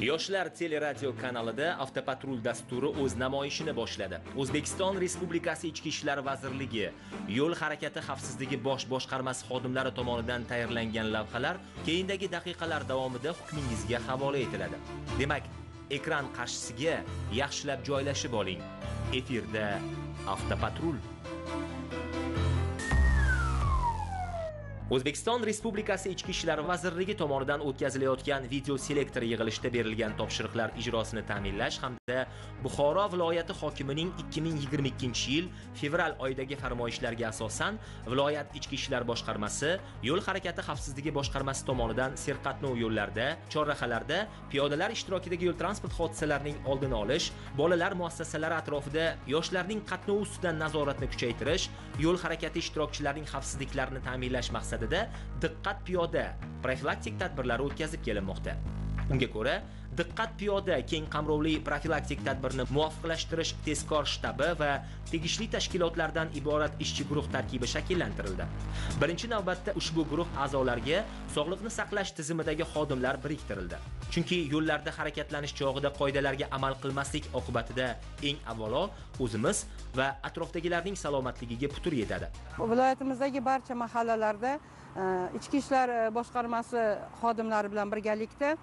yoshlar teleradio kanalida avtopatrul dasturi o'z namoyishini boshladi. O'zbekiston respublikasi ichki ishlar vazirligi yo'l harakati xavfsizligi bosh boshqarmasi xodimlari tomonidan tayyorlangan lavhalar keyindagi daqiqalar davomida hukmingizga havola etiladi. Demak ekran qarshisiga yaxshilab joylashib oling. Efirda avtopatrul. O'zbekiston respublikasi ichki ishlar vazirligi tomonidan o'tkazilayotgan video selektor yig'ilishida berilgan topshiriqlar ijrosini ta'minlash hamda buxoro viloyati hokimining 2022 yil fevral oyidagi farmoyishlariga asosan viloyat ichki ishlar boshqarmasi yo'l harakati xavfsizligi boshqarmasi tomonidan serqatnov yo'llarda chorrahalarda piyodalar ishtirokidagi yo'l transport hodisalarining oldini olish bolalar muassasalari atrofida yoshlarning qatnovi ustidan nazoratni kuchaytirish yo'l harakati ishtirokchilarining xavfsizliklarini ta'minlash maqsadida maqsadida diqqat piyoda profilaktik tadbirlari o'tkazib kelinmoqda. Unga ko'ra diqqat piyoda keng qamrovli profilaktik tadbirni muvofiqlashtirish tezkor shtabi va tegishli tashkilotlardan iborat ishchi guruh tarkibi shakllantirildi. Birinchi navbatda ushbu guruh a'zolariga sog'liqni saqlash tizimidagi xodimlar biriktirildi. Chunki yo'llarda harakatlanish chog'ida qoidalarga amal qilmaslik oqibatida eng avvalo o'zimiz va atrofdagilarning salomatligiga putur yetadi. Viloyatimizdagi barcha mahallalarda e, ichki ishlar e, boshqarmasi xodimlari bilan birgalikda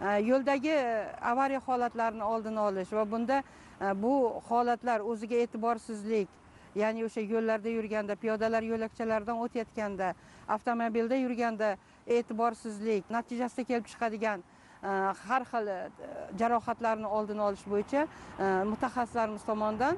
Э, yo'ldagi э, avariya holatlarini oldini olish va bunda e, bu holatlar o'ziga e'tiborsizlik ya'ni o'sha yo'llarda yurganda piyodalar yo'lakchalaridan o'tayotganda avtomobilda yurganda e'tiborsizlik natijasida kelib chiqadigan e, har xil e, jarohatlarni oldini olish bo'yicha mutaxassislarimiz tomonidan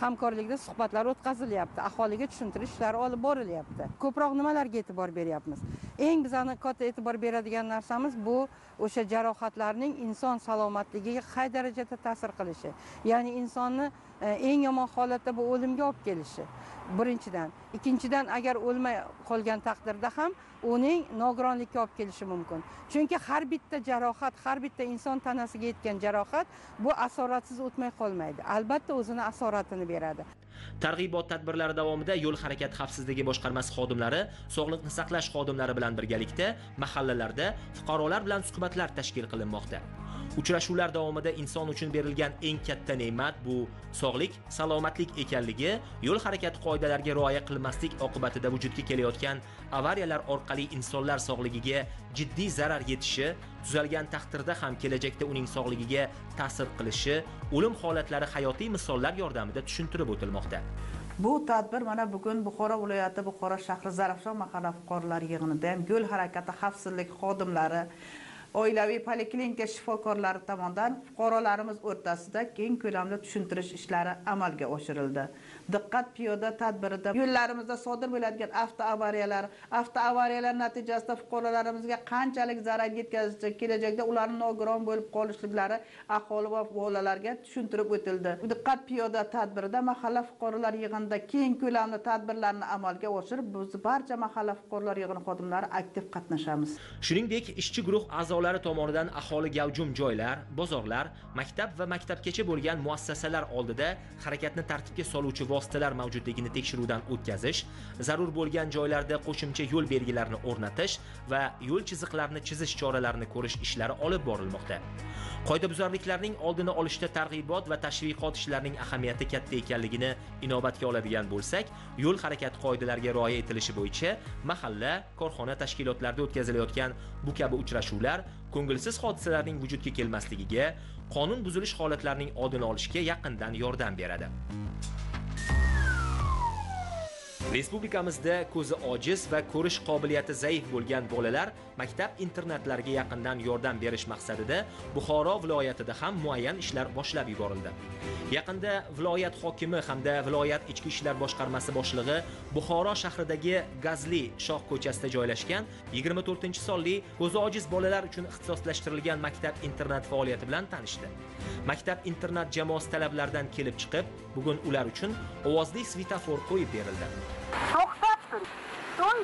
hamkorlikda suhbatlar o'tkazilyapti. Aholiga tushuntirish ishlari olib borilyapti. Ko'proq nimalarga e'tibor beryapmiz? Eng bizani katta e'tibor beradigan narsamiz bu o'sha jarohatlarning inson salomatligiga qay darajada ta'sir qilishi. Ya'ni insonni e, eng yomon holatda bu o'limga olib kelishi. Birinchidan. Ikkinchidan agar o'lmay qolgan taqdirda ham uning nogironlikka olib kelishi mumkin. Chunki har bitta jarohat har bitta inson tanasiga yetgan jarohat bu asoratsiz o'tmay qolmaydi. Albatta o'zini asoratini beradi. Targ'ibot tadbirlari davomida yo'l harakati xavfsizligi boshqarmasi xodimlari sog'liqni saqlash xodimlari bilan birgalikda mahallalarda fuqarolar bilan suhbatlar tashkil qilinmoqda. Uchrashuvlar davomida inson uchun berilgan eng katta ne'mat bu sog'lik salomatlik ekanligi yo'l harakati qoidalariga rioya qilmaslik oqibatida vujudga kelayotgan avariyalar orqali insonlar sog'ligiga jiddiy zarar yetishi tuzalgan taqdirda ham kelajakda uning sog'ligiga ta'sir qilishi o'lim holatlari hayotiy misollar yordamida tushuntirib o'tilmoqda. Bu tadbir mana bugun buxoro viloyati buxoro shahri zarafshon mahalla fuqarolari yig'inida ham yo'l harakati xavfsizlik xodimlari oilaviy poliklinika shifokorlari tomonidan fuqarolarimiz o'rtasida keng ko'lamli tushuntirish ishlari amalga oshirildi. Diqqat piyoda tadbirida yo'llarimizda sodir bo'ladigan avtoavariyalar avtoavariyalar natijasida fuqarolarimizga qanchalik zarar yetkazishi kelajakda ularni nogiron bo'lib qolishliklari aholi va bolalarga tushuntirib o'tildi. Diqqat piyoda tadbirida mahalla fuqarolar yig'inida keng ko'lamli tadbirlarni amalga oshirib biz barcha mahalla fuqarolar yig'ini xodimlari aktiv qatnashamiz. Shuningdek ishchi guruh a'zolari tomonidan aholi gavjum joylar bozorlar maktab va maktabgacha bo'lgan muassasalar oldida harakatni tartibga soluvchi vositalar mavjudligini tekshiruvdan o'tkazish zarur bo'lgan joylarda qo'shimcha yo'l belgilarini o'rnatish va yo'l chiziqlarini chizish choralarini ko'rish ishlari olib borilmoqda. Qoidabuzarliklarning oldini olishda targ'ibot va tashviqot ishlarining ahamiyati katta ekanligini inobatga oladigan bo'lsak yo'l harakati qoidalariga rioya etilishi bo'yicha mahalla korxona tashkilotlarida o'tkazilayotgan bu kabi uchrashuvlar ko'ngilsiz hodisalarning vujudga kelmasligiga qonun buzilish holatlarining oldini olishga yaqindan yordam beradi. Respublikamizda ko'zi ojiz va ko'rish qobiliyati zaif bo'lgan bolalar maktab internatlariga yaqindan yordam berish maqsadida buxoro viloyatida ham muayyan ishlar boshlab yuborildi. Yaqinda viloyat hokimi hamda viloyat ichki ishlar boshqarmasi boshlig'i buxoro shahridagi gazli shoh ko'chasida joylashgan 24 sonli ko'zi ojiz bolalar uchun ixtisoslashtirilgan maktab internat faoliyati bilan tanishdi. Maktab internat jamoasi talablaridan kelib chiqib bugun ular uchun ovozli svetofor qo'yib berildi. To'xtab turing to'y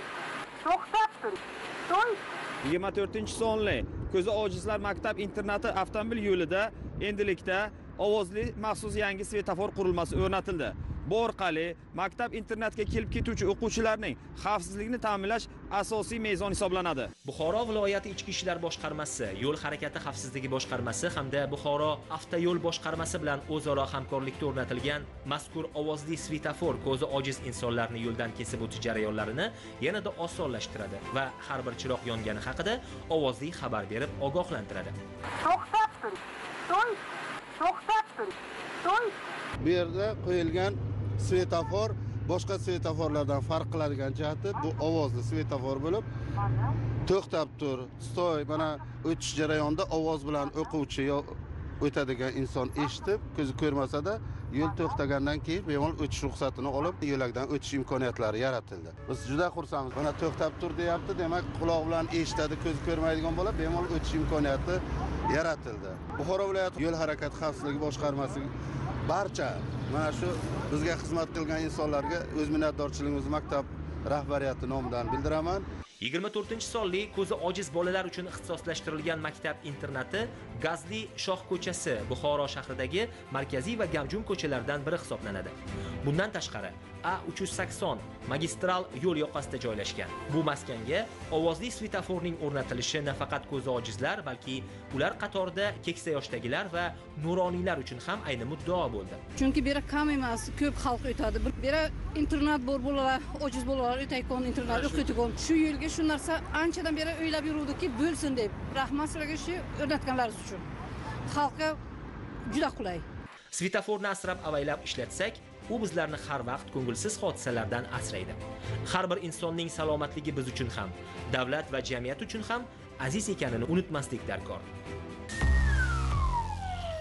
to'xtab turing to'y. Yigirma to'rtinchi sonli ko'zi ojizlar maktab internati avtomobil yo'lida endilikda ovozli maxsus yangi svetofor qurilmasi o'rnatildi. Bu orqali maktab internatga kelib ketuvchi o'quvchilarning xavfsizligini ta'minlash asosiy mezon hisoblanadi. Buxoro viloyati ichki ishlar boshqarmasi yo'l harakati xavfsizligi boshqarmasi hamda buxoro avtoyo'l boshqarmasi bilan o'zaro hamkorlikda o'rnatilgan mazkur ovozli svetofor ko'zi ojiz insonlarni yo'ldan kesib o'tish jarayonlarini yanada osonlashtiradi va har bir chiroq yongani haqida ovozli xabar berib ogohlantiradi. To'xtab turing to'y. To'xtab turing to'y. Bu yerda qo'yilgan svetofor boshqa svetoforlardan farq qiladigan jihati bu ovozli svetofor bo'lib to'xtab tur stoy mana o'tish jarayonida ovoz bilan o'quvchi yo o'tadigan inson eshitib ko'zi ko'rmasada yo'l to'xtagandan keyin bemalol o'tish ruxsatini olib yo'lakdan o'tish imkoniyatlari yaratildi. Biz juda xursandmiz. Mana to'xtab tur deyapti demak quloq bilan eshitadi ko'z ko'rmaydigan bola bemalol o'tish imkoniyati yaratildi. Buxoro viloyati yo'l harakati xavfsizligi boshqarmasi barcha mana shu bizga xizmat qilgan insonlarga o'z minnatdorchiligimizni maktab rahbariyati nomidan bildiraman. 24 sonli ko'zi ojiz bolalar uchun ixtisoslashtirilgan maktab internati gazli shoh ko'chasi buxoro shahridagi markaziy va gavjum ko'chalardan biri hisoblanadi. Bundan tashqari a 380 magistral yo'l yoqasida joylashgan. Bu maskanga ovozli svetoforning o'rnatilishi nafaqat ko'zi ojizlar balki ular qatorida keksa yoshdagilar va nuroniylar uchun ham ayni muddao bo'ldi. Chunki bu kam emas ko'p xalq o'tadi. Bu yerda internat bor bolalar ojiz bolalar o'tayotgan internat o'qiyotgan. Shu yo'lga shu narsa anchadan beri o'ylab yuruvdikki bo'lsin deb. Rahmat sizlarga shu o'rnatganlaringiz uchun. Xalqqa juda qulay. Svetoforni asrab avaylab ishlatsak u bizlarni har vaqt ko'ngilsiz hodisalardan asraydi. Har bir insonning salomatligi biz uchun ham davlat va jamiyat uchun ham aziz ekanini unutmaslik darkor.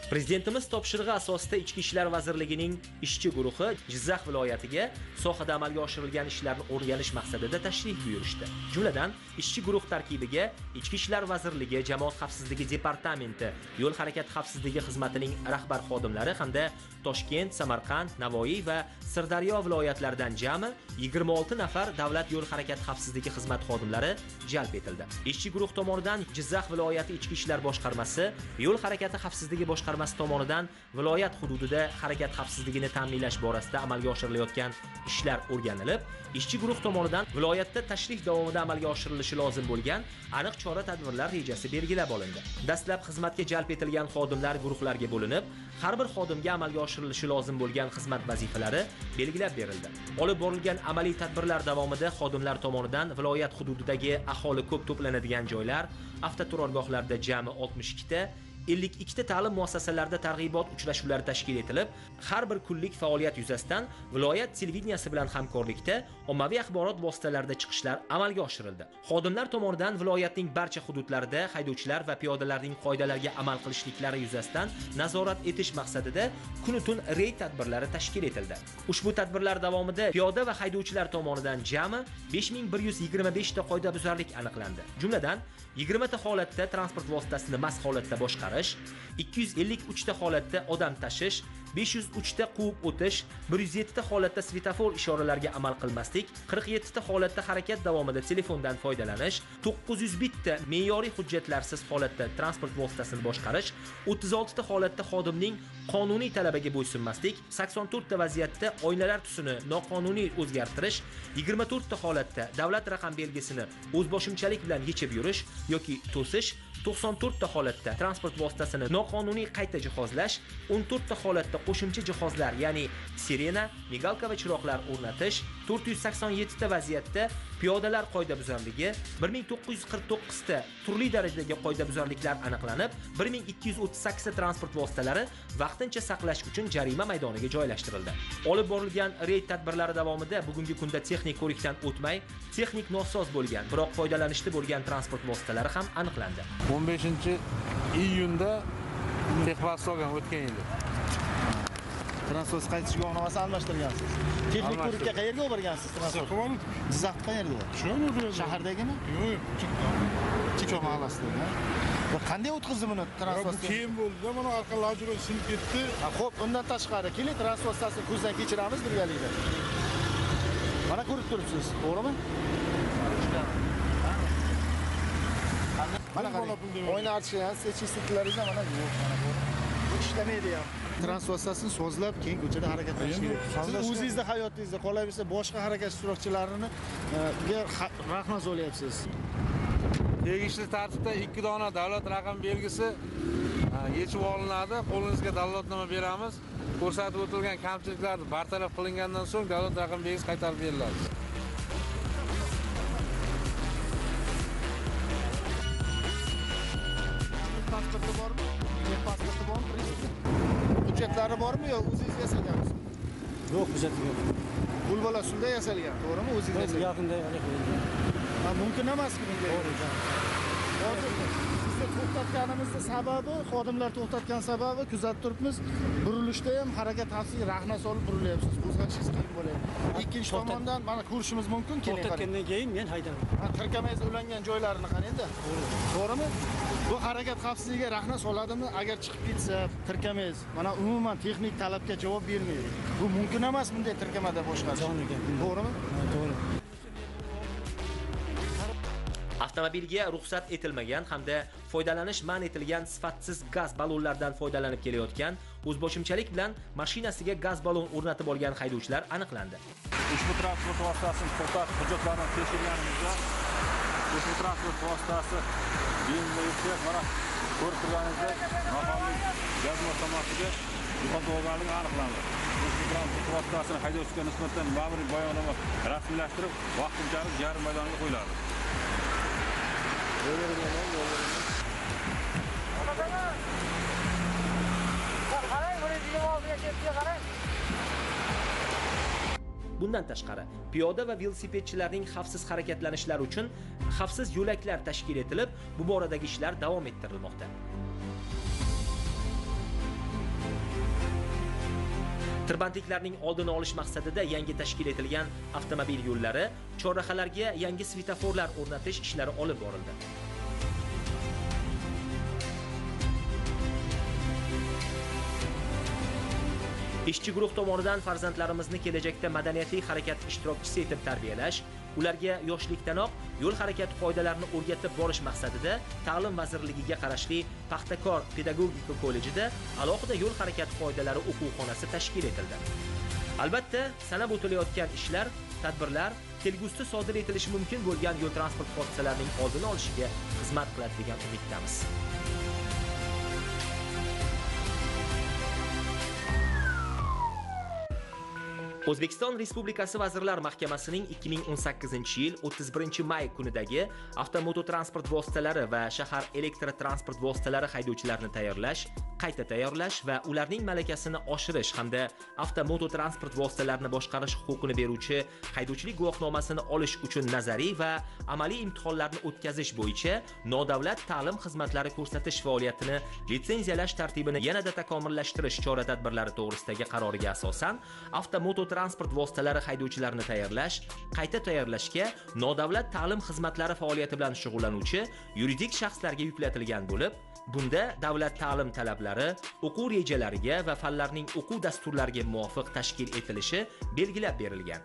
Prezidentimiz topshirig'i asosida Ichki ishlar vazirligining ishchi guruhi Jizzax viloyatiga sohada amalga oshirilgan ishlarni o'rganish maqsadida tashrif buyurishdi. Jumladan, ishchi guruh tarkibiga Ichki ishlar vazirligi Jamoat xavfsizligi departamenti yo'l harakati xavfsizligi xizmatining rahbar xodimlari hamda Toshkent, Samarqand, Navoiy va Sirdaryo viloyatlaridan jami 26 nafar davlat yo'l harakati xavfsizligi xizmat xodimlari jalb etildi. Ishchi guruh tomonidan Jizzax viloyati ichki ishlar boshqarmasi yo'l harakati xavfsizligi boshqarmasi boshqarmasi tomonidan viloyat hududida harakat xavfsizligini ta'minlash borasida amalga oshirilayotgan ishlar o'rganilib ishchi guruh tomonidan viloyatda tashrif davomida amalga oshirilishi lozim bo'lgan aniq chora tadbirlar rejasi belgilab olindi. Dastlab xizmatga jalb etilgan xodimlar guruhlarga bo'linib har bir xodimga amalga oshirilishi lozim bo'lgan xizmat vazifalari belgilab berildi. Olib borilgan amaliy tadbirlar davomida xodimlar tomonidan viloyat hududidagi aholi ko'p to'planadigan joylar avtoturargohlarda jami 62 ta 52 ta ta'lim muassasalarida targ'ibot uchrashuvlari tashkil etilib, har bir kunlik faoliyat yuzasidan viloyat televideniyasi bilan hamkorlikda ommaviy axborot vositalarida chiqishlar amalga oshirildi. Xodimlar tomonidan viloyatning barcha hududlarida haydovchilar va piyodalarning qoidalarga amal qilishliklari yuzasidan nazorat etish maqsadida kuni tun reyd tadbirlari tashkil etildi. Ushbu tadbirlar davomida piyoda va haydovchilar tomonidan jami 5125 ta qoidabuzarlik aniqlandi. Jumladan, 20 ta holatda transport vositasini mast holatda boshqarish, 253 ta holatda odam tashish, 503 ta quvib o'tish, 107 ta holatda svetofor ishoralariga amal qilmaslik, 47 ta holatda harakat davomida telefondan foydalanish, 901 ta me'yoriy hujjatlarsiz holatda transport vositasini boshqarish, 36 ta holatda xodimning qonuniy talabiga bo'ysunmaslik, 84 ta vaziyatda oynalar tusini noqonuniy o'zgartirish, 24 ta holatda davlat raqam belgisini o'zboshimchalik bilan yechib yurish yoki to'sish 94 ta holatda transport vositasini noqonuniy qayta jihozlash, 14 ta holatda qo'shimcha jihozlar, ya'ni sirena, migalka va chiroqlar o'rnatish, 487 ta vaziyatda piyodalar qoidabuzarligi, 1949 ta turli darajadagi qoidabuzarliklar aniqlanib, 1238 ta transport vositalari vaqtincha saqlash uchun jarima maydoniga joylashtirildi. Olib borilgan reyd tadbirlari davomida bugungi kunda texnik ko'rikdan o'tmay, texnik nosoz bo'lgan, biroq foydalanishda bo'lgan transport vositalari ham aniqlandi. 15 iyunda texpastorga o'tgan yili transport qaytish guvohnomasini almashtirgansiz. Texnik ko'rikka qayerga olib borgansiz transport jizzaxda qayerda shu shahardagimi? Yo'q chekov mahallasida va qanday o'tkazdi buni bu transport keyin bo'ldida mana orqa lojura sinib ketdi. Ho'p undan tashqari keling transport stansiyasini ko'zdan kechiramiz birgalikda. Mana ko'rib turibsiz to'g'rimi? Mana qarang oyna ochgan chistliklaringiz mana yo'q mana bu. Ishlamaydi ham transport vositasini sozlab keyin ko'chada harakatlanish kerak. Siz o'zingizda hayotingizda qolaversa boshqa harakat ishtirokchilarini e, rahna solyapsiz tegishli tartibda ikki dona davlat raqam belgisi e, yechib olinadi. Qo'lingizga dalolatnoma beramiz. Ko'rsatib o'tilgan kamchiliklar bartaraf qilingandan so'ng davlat raqam belgisi qaytarib beriladi bormi yo o'zingiz yasaganmisiz yo'q hujjati yo'q. Pul bola suvda yasalgan to'g'rimi? O'zingiz yaqinda Ha, mumkin emasku bunday to'xtatganimizni sababi xodimlar to'xtatgan sababi kuzatib turibmiz. Burilishda ham harakat xavfsizligi rahna solib burilyapsiz. Qo'zg'atishingiz qiyin bo'lyapti ikkinchi tomondan mana ko'rishimiz mumkin keling to'xtatgandan keyin men haydadim Ha, tirkamangiz ulangan joylarini qarangda to'g'rimi? Bu harakat xavfsizligiga rahna soladimi? Agar chiqib ketsa tirkamangiz mana umuman texnik talabga javob bermaydi. Bu mumkin emas bunday tirkamada boshqarish. To'g'rimi avtomobilga ruxsat etilmagan hamda foydalanish man etilgan sifatsiz gaz ballonlaridan foydalanib kelayotgan o'zboshimchalik bilan mashinasiga gaz ballon o'rnatib olgan haydovchilar aniqlandi. Ushbu transport vositasini to'xtatib hujjatlarini tekshirganimizda ushbu transport vositasi mana ko'rib turganingizdek noqonuniy gaz moslamasida yo'qotib olganligi aniqlandi. Ushbu transport vositasini haydovchiga nisbatan ma'muriy bayonnoma rasmiylashtirib vaqtinchalik jarima maydoniga qo'yiladi. Qarang buni yigirma qarang bundan tashqari piyoda va velosipedchilarning xavfsiz harakatlanishlari uchun xavfsiz yo'laklar tashkil etilib bu boradagi ishlar davom ettirilmoqda. Tirbandliklarning oldini olish maqsadida yangi tashkil etilgan avtomobil yo'llari chorrahalarga yangi svetoforlar o'rnatish ishlari olib borildi. Ishchi guruh tomonidan farzandlarimizni kelajakda madaniyatli harakat ishtirokchisi etib tarbiyalash ularga yoshlikdanoq yo'l harakati qoidalarini o'rgatib borish maqsadida ta'lim vazirligiga qarashli paxtakor pedagogika kollejida alohida yo'l harakati qoidalari o'quv tashkil etildi. Albatta sanab o'tilayotgan ishlar tadbirlar kelgusida sodir etilishi mumkin bo'lgan yo'l transport hodisalarining oldini olishga xizmat qiladi degan umiddamiz. O'zbekiston Respublikasi Vazirlar Mahkamasining 2018-yil 31-may kunidagi avtomototransport vositalari va shahar elektrotransport vositalari haydovchilarini tayyorlash, qayta tayyorlash va ularning malakasini oshirish hamda avtomototransport vositalarini boshqarish huquqini beruvchi haydovchilik guvohnomasini olish uchun nazariy va amaliy imtihonlarni o'tkazish bo'yicha nodavlat ta'lim xizmatlari ko'rsatish faoliyatini litsenziyalash tartibini yanada takomillashtirish chora-tadbirlari to'g'risidagi qaroriga asosan avtomototransport transport vositalari haydovchilarini tayyorlash, qayta tayyorlashga nodavlat ta'lim xizmatlari faoliyati bilan shug'ullanuvchi yuridik shaxslarga yuklatilgan bo'lib, bunda davlat ta'lim talablari, o'quv rejalariga va fanlarning o'quv dasturlariga muvofiq tashkil etilishi belgilab berilgan.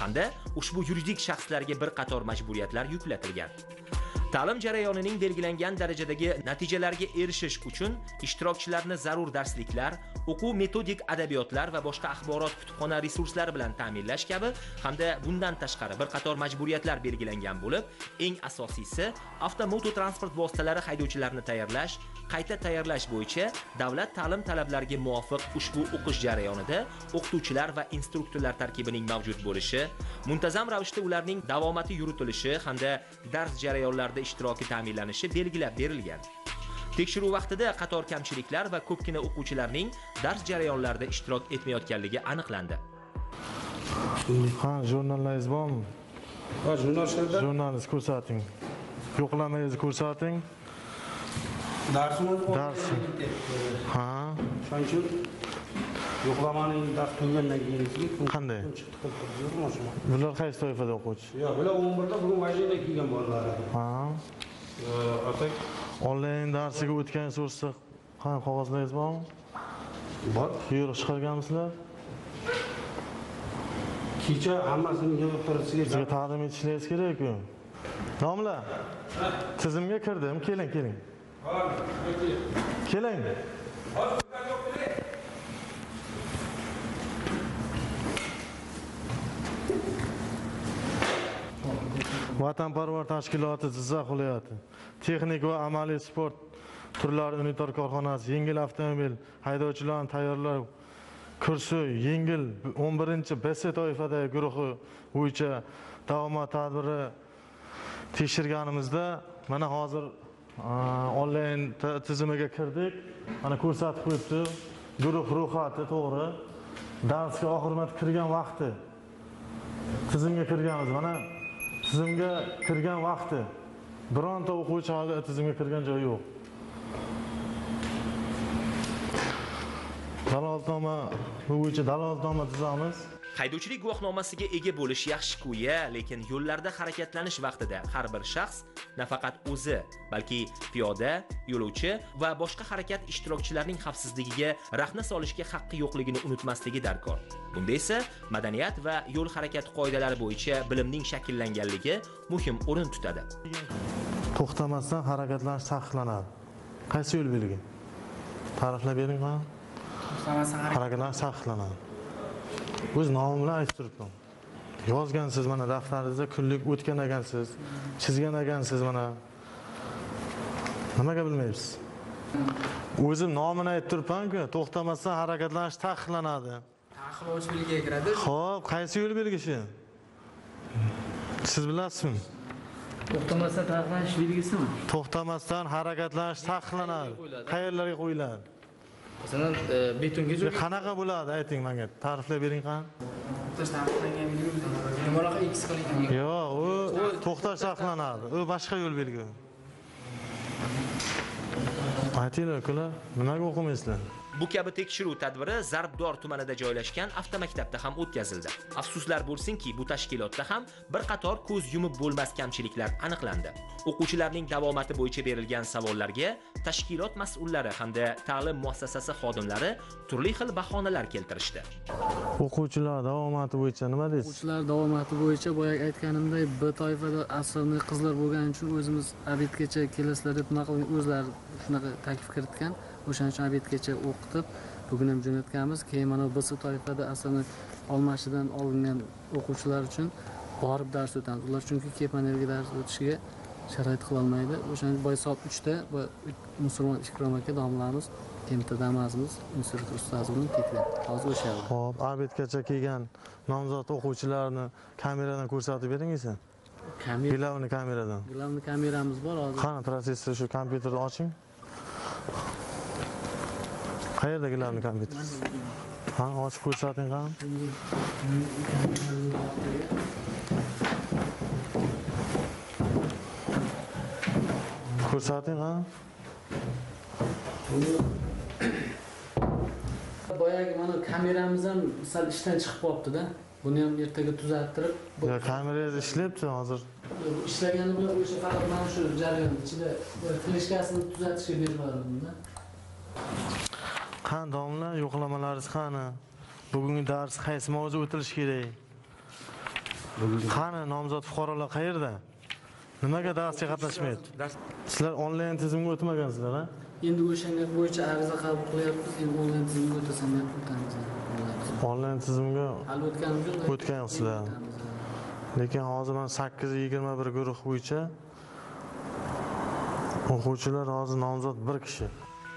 Hamda ushbu yuridik shaxslarga bir qator majburiyatlar yuklatilgan. Ta'lim jarayonining belgilangan darajadagi natijalarga erishish uchun ishtirokchilarni zarur darsliklar, o'quv metodik adabiyotlar va boshqa axborot kutubxona resurslari bilan ta'minlash kabi hamda bundan tashqari bir qator majburiyatlar belgilangan bo'lib, eng asosiysi avtomoto transport vositalari haydovchilarini tayyorlash, qayta tayyorlash bo'yicha davlat ta'lim talablariga muvofiq ushbu o'qish jarayonida o'qituvchilar va instruktorlar tarkibining mavjud bo'lishi, muntazam ravishda ularning davomati yuritilishi hamda dars jarayonlarida ishtiroki ta'minlanishi belgilab berilgan. Tekshiruv vaqtida qator kamchiliklar va ko'pgina o'quvchilarning dars jarayonlarida ishtirok etmayotganligi aniqlandi. Ha, jurnalingiz bormi? ha jurnal Jurnalingizni ko'rsating. Yo'qlamangizni ko'rsating. darsimiz bor Dars. Ha, shuning uchun yo'qlamani dars tugagandan keyin sizga Qanday? turibman shuni bular qaysi toifada o'quvchi? yo'q bular o'n birda bugun vajida kelgan bolalar Ha, atak onlayn darsiga o'tgan so'rsa, qani qog'ozlaringiz bormi? bor Buyruq chiqarganmisizlar? kecha hammasini yig'ib turib Sizga ta'lim etishlaringiz kerak-ku. Domla, tizimga kirdim. Keling, keling. Keling. Vatanparvar tashkiloti jizzax viloyati. Texnik va amaliy sport turlari unitar korxonasi. Yengil avtomobil haydovchilarini tayyorlov kursi yengil 11 bs toifadagi guruhi bo'yicha davomat tadbiri tekshirganimizda mana hozir onlayn tizimiga kirdik. Mana ko'rsatib qo'yibdi. Guruh ro'yxati to'g'ri. Darsga oxirmat kirgan vaqti. Tizimga kirganmiz. Mana tizimga kirgan vaqti. Bironta o'quvchi hali tizimga kirgan joyi yo'q. Dalolatnoma bo'yicha dalolatnoma tuzamiz haydovchilik guvohnomasiga ega bo'lish yaxshi-ku ya lekin yo'llarda harakatlanish vaqtida har bir shaxs nafaqat o'zi balki piyoda yo'lovchi va boshqa harakat ishtirokchilarining xavfsizligiga rahna solishga haqqi yo'qligini unutmasligi darkor. Bunda esa madaniyat va yo'l harakati qoidalari bo'yicha bilimning shakllanganligi muhim o'rin tutadi. To'xtamasdan harakatlanish taqiqlanadi. Qaysi yo'l belgi? Ta'riflab bering mana harakatlanish taqiqlanadi o'z nomi bilan aytib turibman yozgansiz mana daftaringizda kunlik o'tgan ekansiz chizgan ekansiz mana. Nimaga bilmaysiz? O'zim nomini aytib turibmanku to'xtamasdan harakatlanish taqiqlanadi taqiqlovchi belgiga kiradi. Ho'p qaysi yo'l belgisi? Siz bilasizmi? To'xtamasdan taqiqlanish belgisimi? To'xtamasdan harakatlanish taqiqlanadi. Qayerlarga qo'yiladi masalan e, betonga qanaqa bo'ladi ayting menga? Ta'riflab bering qani? Nimaroq x qilingan yo'q u to'xtash taqiqlanadi u boshqa yo'l belgi aytinglar ukalar nimaga o'qimaysizlar Bu kabi tekshiruv tadbiri Zarbdor tumanida joylashgan avtomaktabda ham o'tkazildi. Afsuslar bo'lsinki, bu tashkilotda ham bir qator ko'z yumib bo'lmas kamchiliklar aniqlandi. O'quvchilarning davomati bo'yicha berilgan savollarga tashkilot mas'ullari hamda ta'lim muassasasi xodimlari turli xil bahonalar keltirishdi. o'quvchilar davomati bo'yicha nima deysiz o'quvchilar davomati bo'yicha boyagi aytganimdek b toifada asosiy qizlar bo'lgani uchun o'zimiz obedgacha kelasizlar deb nima qilgan o'zlari shunaqa taklif kiritgan o'shaning uchun obedgacha o'qitib bugun ham jo'natganmiz. Keyin mana b toifada aslini olmashidan olingan o'quvchilar uchun borib dars o'tamiz. Ular chunki kepanerga dars o'tishiga sharoit qilolmaydi o'shaning boya soat uchda musulmon ikrom aka domlamiz. Kemta damasimiz instruktor ustozi bilan ketgan. Hozir o'sha yerda ho'p abedgacha kelgan nomzod o'quvchilarni kameradan ko'rsatib bering esa kamera glavniy kameradan. Главный kameramiz bor hozir. Qani protsessor shu kompyuterni oching qayerda glavniy kompyuter ha ochib ko'rsating qani? Ko'rsating qani? Boyagi mana kameramiz ham sal ishdan chiqib qolibdida. Buni ham ertaga tuzattirib kamerangiz ishlayapti hozir. Ishlagani bilan o'sha faqat mana shu jarayon ichida fleshkasini tuzatishga berib yuborildimda qani domla yo'qlamalaringiz qani? Bugungi dars qaysi mavzu o'tilishi kerak? Qani nomzod fuqarolar qayerda? Nimaga darsga qatnashmayapti? Sizlar onlayn tizimga o'tmagansizlar a endi o'shanga bo'yicha ariza qabul qilyapmiz endi onlayn tizimga o'tasam deb o'tamiz. Onlayn tizimga hali o'tganimiz yo'q o'tganyapsizlar lekin hozir mana sakkiz yigirma bir guruh bo'yicha o'quvchilar hozir nomzod bir kishi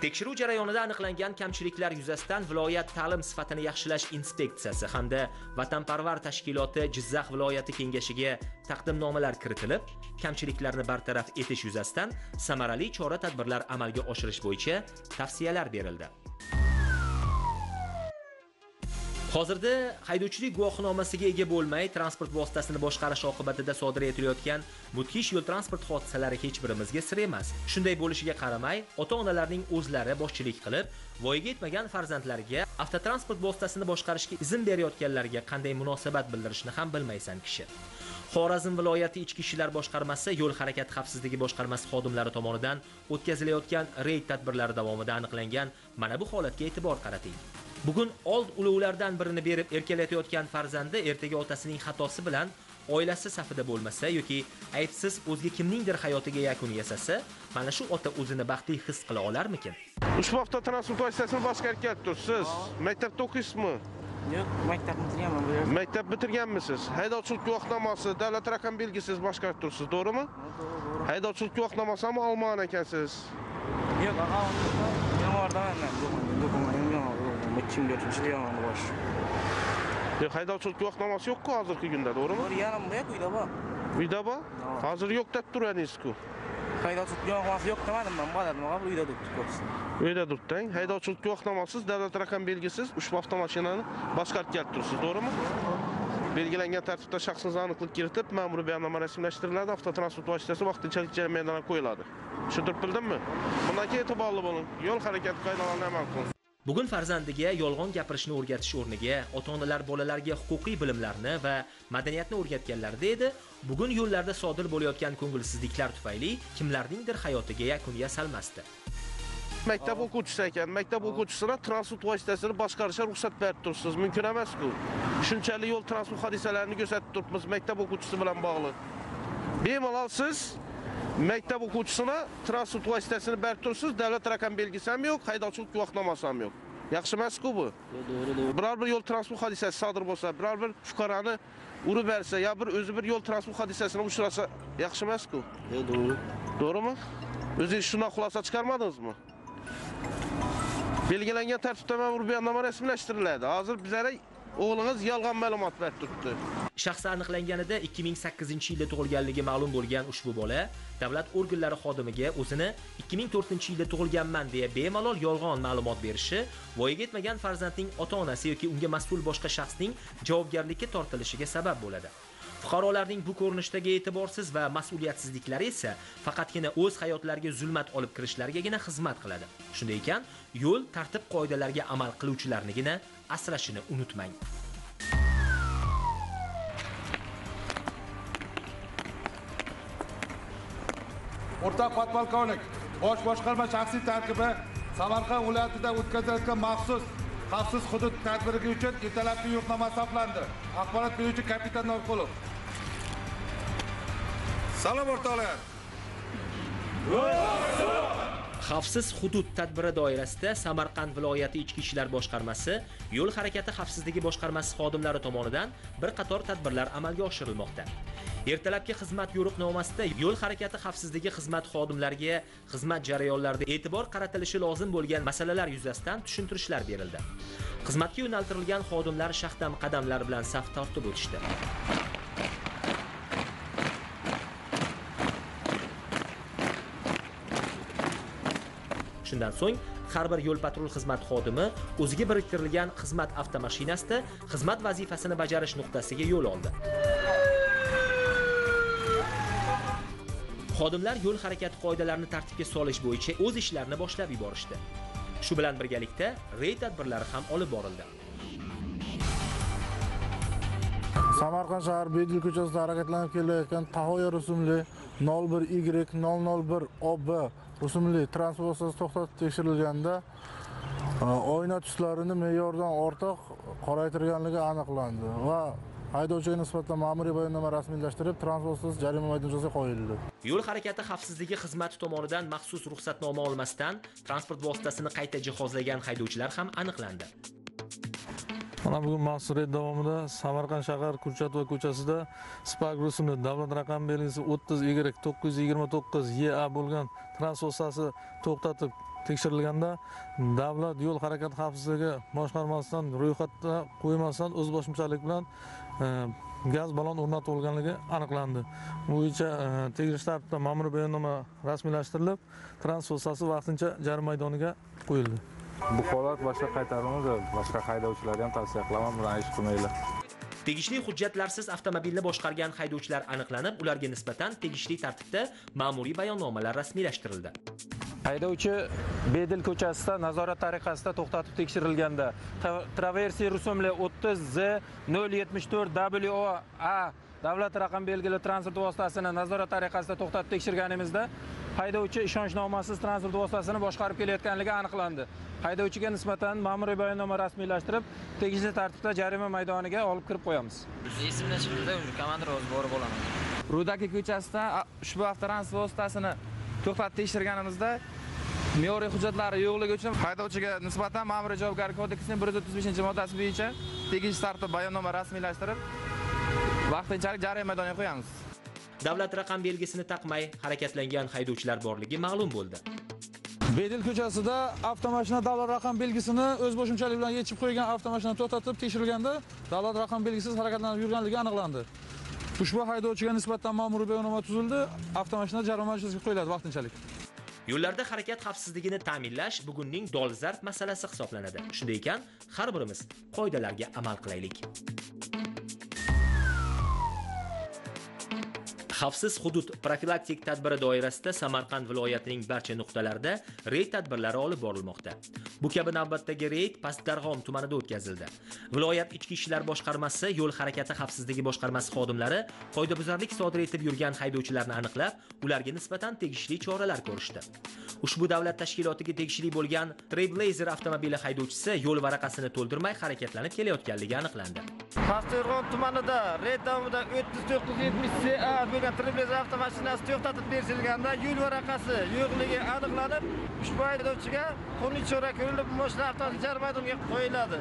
Tekshiruv jarayonida aniqlangan kamchiliklar yuzasidan viloyat ta'lim sifatini yaxshilash inspeksiyasi hamda vatanparvar tashkiloti Jizzax viloyati kengashiga taqdimnomalar kiritilib, kamchiliklarni bartaraf etish yuzasidan samarali chora-tadbirlar amalga oshirish bo'yicha tavsiyalar berildi. Hozirda haydovchilik guvohnomasiga ega bo'lmay transport vositasini boshqarish oqibatida sodir etilayotgan mudhish yo'l transport hodisalari hech birimizga sir emas. Shunday bo'lishiga qaramay, ota-onalarning o'zlari boshchilik qilib, voyaga yetmagan farzandlariga avtotransport vositasini boshqarishga izn berayotganlarga qanday munosabat bildirishni ham bilmaysan kishi. Xorazm viloyati Ichki ishlar boshqarmasi yo'l harakati xavfsizligi boshqarmasi xodimlari tomonidan o'tkazilayotgan reyd tadbirlari davomida aniqlangan mana bu holatga e'tibor qarating. Bugun old ulovlardan birini berib erkalatayotgan farzandi ertaga otasining xatosi bilan oilasi safida bo'lmasa yoki aybsiz o'zga kimningdir hayotiga yakun yasasa, mana shu ota o'zini baxtli his qila olarmikin? Ushbu avtotransport vositasini boshqarib turibsiz. Maktabda o'qiysizmi? Yo'q, maktabni bitirganman bu yerda. Maktab maktab bitirganmisiz haydovchilik guvohnomasi davlat raqam belgisiz boshqarib turibsiz to'g'rimi haydovchilik guvohnomasini ham olmagan ekansiz yo'q yo'q uchinchi yomg'ir bosh haydovchilik guvohnomasi yo'qku hozirgi kunda to'g'rimi? Bir yarim yo'q uyda bor. Uyda bor? Hozir yo'q deb turadingizku haydovchilik guvohnomasi yo'q demadim man boradim uyda turibdi uyda turibding haydovchilik guvohnomasiz davlat raqam belgisiz ushbu avtomashinani boshqarib kelib turibsiz to'g'rimi? Belgilangan tartibda shaxsingizga aniqlik kiritib ma'muriy bayonnoma rasmiylashtiriladi avtotransport vositasi vaqtinchalik jarimadan qo'yiladi. Tushuntirib bildimmi? Bundan keyin e'tiborli bo'ling. Yo'l harakati qoidalarini amal qiling Bugun farzandiga yolg'on gapirishni o'rgatish o'rniga ota-onalar bolalarga huquqiy bilimlarni va madaniyatni o'rgatganlarida edi, bugun yo'llarda sodir bo'layotgan ko'ngilsizliklar tufayli kimlarningdir hayotiga yakun yasalmasdi. maktab o'quvchisi ekan maktab o'quvchisini transport vositasini boshqarishga ruxsat berib tursiz mumkin emasku shunchalik yo'l transport hodisalarini ko'rsatib turibmiz maktab o'quvchisi bilan bog'liq. Bemalol siz maktab o'quvchisini transport vositasini berib turibsiz davlat raqam belgisi ham yo'q haydovchilik guvohnomasi ham yo'q yaxshi emasku bu biror bir yo'l transport hodisasi sodir bo'lsa biror bir fuqaroni urib bersa yo bir o'zi bir yo'l transport hodisasini uchrasa yaxshi emasku to'g'ri to'g'rimi o'zingiz shundan xulosa chiqarmadingizmi belgilangan tartibda ma'muriy bayonnoma rasmiylashtiriladi hozir bizlar o'g'lingiz yolg'on ma'lumot berib turibdi Shaxsi aniqlanganida 2008-yilda tug'ilganligi ma'lum bo'lgan ushbu bola davlat organlari xodimiga o'zini 2004-yilda tug'ilganman deya bemalol yolg'on ma'lumot berishi voyaga yetmagan farzandning ota-onasi yoki unga mas'ul boshqa shaxsning javobgarlikka tortilishiga sabab bo'ladi. Fuqarolarning bu ko'rinishdagi e'tiborsiz va mas'uliyatsizliklari esa faqatgina o'z hayotlariga zulmat olib kirishlarigagina xizmat qiladi. Shunday ekan, yo'l tartib qoidalariga amal qiluvchilarnigina asrashini unutmang. o'rtoq podpolkovnik bosh boshqarma shaxsiy tarkibi samarqand viloyatida o'tkazilayotgan maxsus xavfsiz hudud tadbiri uchun ertalabki yo'qnoma hisoblandi. Axborot beruvchi kapitan norqulov. Salom o'rtoqlar Xavfsiz hudud tadbiri doirasida Samarqand viloyati ichki ishlar boshqarmasi, yo'l harakati xavfsizligi boshqarmasi xodimlari tomonidan bir qator tadbirlar amalga oshirilmoqda. Ertalabki xizmat yo'riqnomasida yo'l harakati xavfsizligi xizmat xodimlariga xizmat jarayonlarida e'tibor qaratilishi lozim bo'lgan masalalar yuzasidan tushuntirishlar berildi. Xizmatga yo'naltirilgan xodimlar shaxdam qadamlar bilan saf tortib o'tishdi. Shundan so'ng har bir yo'l patrul xizmat xodimi o'ziga biriktirilgan xizmat avtomashinasida xizmat vazifasini bajarish nuqtasiga yo'l oldi. Xodimlar yo'l harakati qoidalarini tartibga solish bo'yicha o'z ishlarini boshlab yuborishdi. Shu bilan birgalikda reyd tadbirlari ham olib borildi. samarqand shahar bedil ko'chasida harakatlanib kelayotgan tahoya rusumli 01 y 001 ob rusumli transportsiyasi to'xtatib tekshirilganda e, oyna tuslarini me'yordan ortiq qoraytirganligi aniqlandi va haydovchiga nisbatan ma'muriy bayonnoma rasmiylashtirib transportsiz jarima maydonchasiga qo'yildi Yo'l harakati xavfsizligi xizmati tomonidan maxsus ruxsatnoma olmasdan transport vositasini qayta jihozlagan haydovchilar ham aniqlandi. Mana bugun maxsus reyd davomida samarqand shahar kurchatova ko'chasida spark rusumli davlat raqam belgisi 30 y 929 ea bo'lgan transport vositasi to'xtatib tekshirilganda davlat yo'l harakati xavfsizligi boshqarmasidan ro'yxatda qo'ymasdan o'zboshimchalik bilan e, gaz ballon o'rnatilganligi aniqlandi. Bu bo'yicha e, tegishli tartibda ma'muriy bayonnoma rasmiylashtirilib transport vositasi vaqtincha jarima maydoniga qo'yildi. Bu holat boshqa qaytarilmadi boshqa haydovchilarga ham tavsiya qilaman bilan ish qilmanglar Tegishli hujjatlarsiz avtomobilni boshqargan haydovchilar aniqlanib, ularga nisbatan tegishli tartibda ma'muriy bayonnomalar rasmiylashtirildi. haydovchi bedil ko'chasida nazorat tariqasida to'xtatib tekshirilganda tra- traversi rusumli 30 z 074 wo a davlat raqam belgili transport vositasini nazorat tariqasida to'xtatib tekshirganimizda haydovchi ishonchnomasiz transport vositasini boshqarib kelayotganligi aniqlandi. Haydovchiga nisbatan ma'muriy bayonnoma rasmiylashtirib tegishli tartibda jarima maydoniga olib kirib qo'yamiz. Esimdan chiqdida уже komandir hozir borib olaman rudaki ko'chasida ushbu avtotransport vositasini to'xtatib tekshirganimizda me'yoriy hujjatlari yo'qligi uchun haydovchiga nisbatan ma'muriy javobgarlik kodeksining bir yuz o'ttiz beshinchi moddasi bo'yicha tegishli tartibda bayonnoma rasmiylashtirib vaqtinchalik jarima maydoniga qo'yamiz davlat raqam belgisini taqmay harakatlangan haydovchilar borligi ma'lum bo'ldi. Bedil ko'chasida avtomashina davlat raqam belgisini o'z boshimchalik bilan yechib qo'ygan avtomashinani to'xtatib tekshirilganda davlat raqam belgisiz harakatlanib yurganligi aniqlandi. Ushbu haydovchiga nisbatan ma'muriy bayonnoma tuzildi avtomashina jarima majlisiga qo'yiladi vaqtinchalik. Yo'llarda harakat xavfsizligini ta'minlash bugunning dolzarb masalasi hisoblanadi. Shunday ekan har birimiz qoidalarga amal qilaylik xavfsiz hudud profilaktik tadbiri doirasida samarqand viloyatining barcha nuqtalarida reyd tadbirlari olib borilmoqda. Bu kabi navbatdagi reyd pastdarg'om tumanida o'tkazildi. Viloyat ichki ishlar boshqarmasi yo'l harakati xavfsizligi boshqarmasi xodimlari qoidabuzarlik sodir etib yurgan haydovchilarni aniqlab ularga nisbatan tegishli choralar ko'rishdi. Ushbu davlat tashkilotiga tegishli bo'lgan Trailblazer avtomobili haydovchisi yo'l varaqasini to'ldirmay harakatlanib kelayotganligi aniqlandi. Pastdarg'om tumanida reyd davomida 3970 CA bo'lgan Trailblazer avtomashinasi to'xtatib berilganda yo'l varaqasi yo'qligi aniqlanib, ushbu haydovchiga qonuniy chora ko'rilib, mashina avtomobil jarima maydoniga qo'yiladi.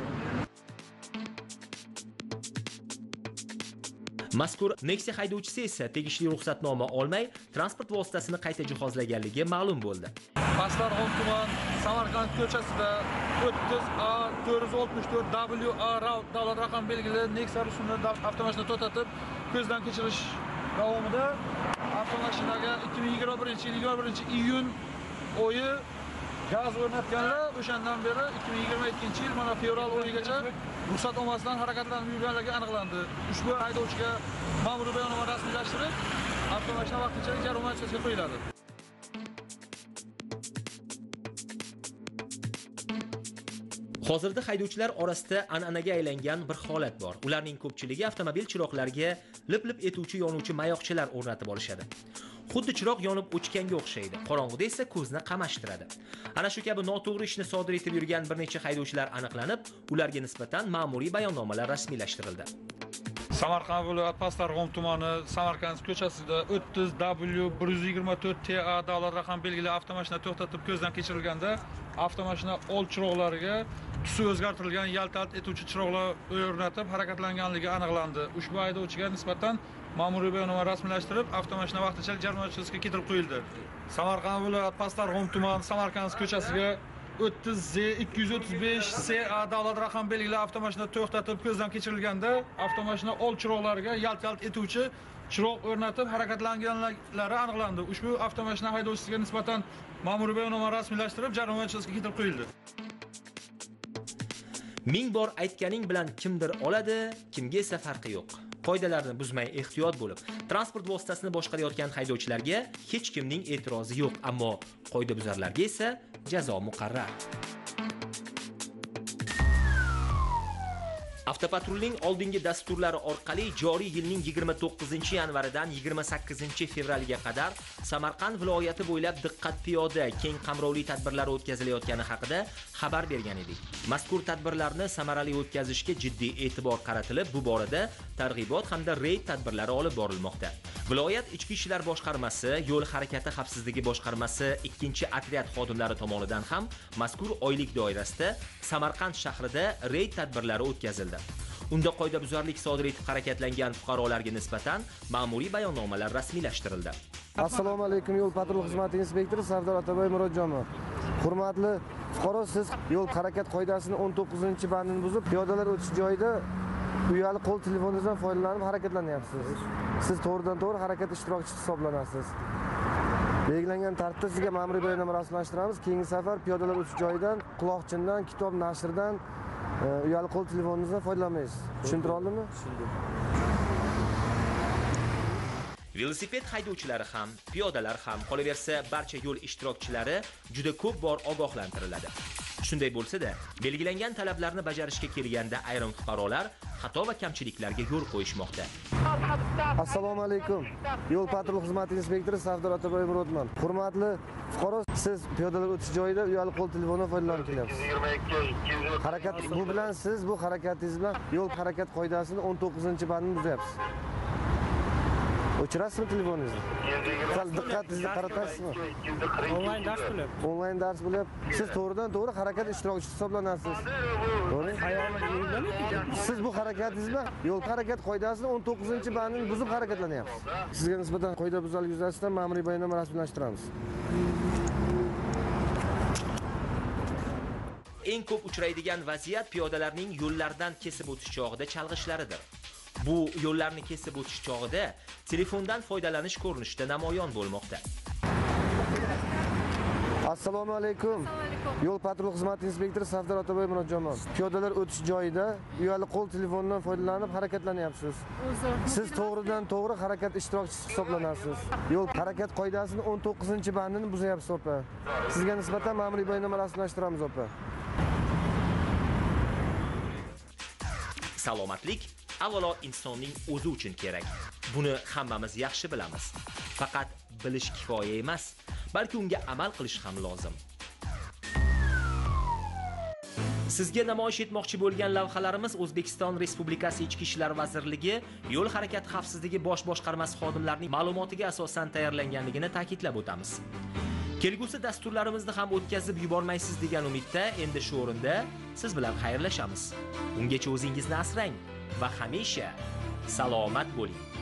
Mazkur Nexia haydovchisi esa tegishli ruxsatnoma olmay transport vositasini qayta jihozlaganligi ma'lum bo'ldi. Pastdarg'om tuman Samarqand ko'chasida 30A 464 WA davlat raqam belgili Nexia rusumli avtomashina to'xtatib ko'zdan kechirish davomida avtomashinaga 2021 yil 21 iyun oyi gaz o'rnatganlar o'shandan beri 2022 yil mana fevral oyigacha ruxsat olmasdan harakatlanib yurganligi aniqlandi. Ushbu haydovchiga ma'muriy bayonnoma rasmiylashtirib avtomashina vaqtinchalik jarima majlisiga qo'yiladi. Hozirda haydovchilar orasida an'anaga aylangan bir holat bor. Ularning ko'pchiligi avtomobil chiroqlariga lip-lip etuvchi yonuvchi mayoqchalar o'rnatib olishadi. Xuddi chiroq yonib o'chganga o'xshaydi. Qorong'uda esa ko'zni qamashtiradi. Ana shu kabi noto'g'ri ishni sodir etib yurgan bir necha haydovchilar aniqlanib, ularga nisbatan ma'muriy bayonnomalar rasmiylashtirildi. Samarqand viloyati Pastdarg'om tumani Samarqand ko'chasida 30W 124 TA davlat raqam belgili avtomashina to'xtatib ko'zdan kechirilganda avtomashina old chiroqlariga tusi o'zgartirilgan yaltalt etuvchi chiroqlar o'rnatib harakatlanganligi aniqlandi. Ushbu haydovchiga nisbatan ma'muriy bayonnoma rasmiylashtirib, avtomashina vaqtinchalik jarima majlisiga keltirib qo'yildi. Samarqand viloyati Pastdarg'om tuman Samarqand ko'chasiga 30Z 235 CA davlat raqam belgili avtomashina to'xtatib ko'zdan kechirilganda avtomashina old chiroqlariga yalt-yalt etuvchi chiroq o'rnatib harakatlanganlari aniqlandi. Ushbu avtomashina haydovchisiga nisbatan ma'muriy bayonnoma rasmiylashtirib jarima majlisiga keltirib qo'yildi. Ming bor aytganing bilan kimdir oladi, kimga esa farqi yo'q. Qoidalarni buzmay ehtiyot bo'lib, transport vositasini boshqarayotgan haydovchilarga hech kimning e'tirozi yo'q, ammo qoidabuzarlarga esa jazo muqarrar. Avtopatrulning oldingi dasturlari orqali joriy yilning 29-yanvaridan 28-fevralga qadar Samarqand viloyati bo'ylab diqqat piyoda keng qamrovli tadbirlar o'tkazilayotgani haqida xabar bergan edik. Mazkur tadbirlarni samarali o'tkazishga jiddiy e'tibor qaratilib, bu borada targ'ibot hamda reyd tadbirlari olib borilmoqda. Viloyat ichki ishlar boshqarmasi, yo'l harakati xavfsizligi boshqarmasi 2-otryad xodimlari tomonidan ham mazkur oylik doirasida Samarqand shahrida reyd tadbirlari o'tkazildi. Unda qoidabuzarlik sodir etib harakatlangan fuqarolarga nisbatan ma'muriy bayonnomalar rasmiylashtirildi. Assalomu alaykum yo'l patrul xizmati inspektori Sardor Otabay Murodjonov. Hurmatli fuqaro, siz yo'l harakat qoidasining 19-bandini buzib, piyodalar o'tish joyida uyali qo'l telefoningizdan foydalanib harakatlanyapsiz. Siz to'g'ridan-to'g'ri harakat ishtirokchisi hisoblanasiz. belgilangan tartibda sizga ma'muriy bayonnoma rasmiylashtiramiz. Keyingi safar piyodalar o'tish joyidan, quloqchindan, kitob nashrdan Э, uyali qo'l telefoningizdan foydalanmaysiz. Tushuntira oldimmi? Tushundim. Velosiped haydovchilari ham, piyodalar ham, qolaversa barcha yo'l ishtirokchilari juda ko'p bor ogohlantiriladi. Shunday bo'lsa-da, belgilangan talablarni bajarishga kelganda ayrim fuqarolar xato va kamchiliklarga yo'l qo'yishmoqda. Assalomu alaykum. Yo'l patrul xizmati inspektori Sardor Otaboyev Murodman. Hurmatli fuqaro, siz piyodalar o'tish joyida uyali qo'l telefonidan foydalanib kelyapsiz. Harakat bu bilan siz bu harakatingiz bilan yo'l harakat qoidasining 19-bandini buzyapsiz. O'chirasizmi telefoningizni sal diqqatingizni qaratasizmi onlayn dars bo'lyapti onlayn dars bo'lyapti siz to'g'ridan to'g'ri harakat ishtirokchisi hisoblanasiz to'g'ri siz bu harakatingiz bilan yo'l harakat qoidasini o'n to'qqizinchi bandini buzib harakatlanyapsiz. Sizga nisbatan qoidabuzarlik yuzasidan ma'muriy bayonnoma rasmiylashtiramiz eng ko'p uchraydigan vaziyat piyodalarning yo'llardan kesib o'tish chog'ida chalg'ishlaridir bu yo'llarni kesib o'tish chog'ida telefondan foydalanish ko'rinishida namoyon bo'lmoqda. Assalomu alaykum. Yo'l patrul xizmati inspektori safdor otabay murodjonov. Piyodalar o'tish joyida uyali qo'l telefonidan foydalanib harakatlanyapsiz. Siz to'g'ridan to'g'ri harakat ishtirokchisi hisoblanasiz. Yo'l harakat qoidasini o'n to'qqizinchi bandini buzyapsiz opa. Sizga nisbatan ma'muriy bayonnoma rasmiylashtiramiz opa. Salomatlik avvalo insonning o'zi uchun kerak. Buni hammamiz yaxshi bilamiz. Faqat bilish kifoya emas balki unga amal qilish ham lozim. Sizga namoyish etmoqchi bo'lgan lavhalarimiz o'zbekiston respublikasi ichki ishlar vazirligi yo'l harakati xavfsizligi bosh boshqarmasi xodimlarining ma'lumotiga asosan tayyorlanganligini ta'kidlab o'tamiz. Kelgusi dasturlarimizni ham o'tkazib yubormaysiz degan umidda endi shu o'rinda siz bilan xayrlashamiz. Ungacha o'zingizni asrang. Va hamisha salomat bo'ling.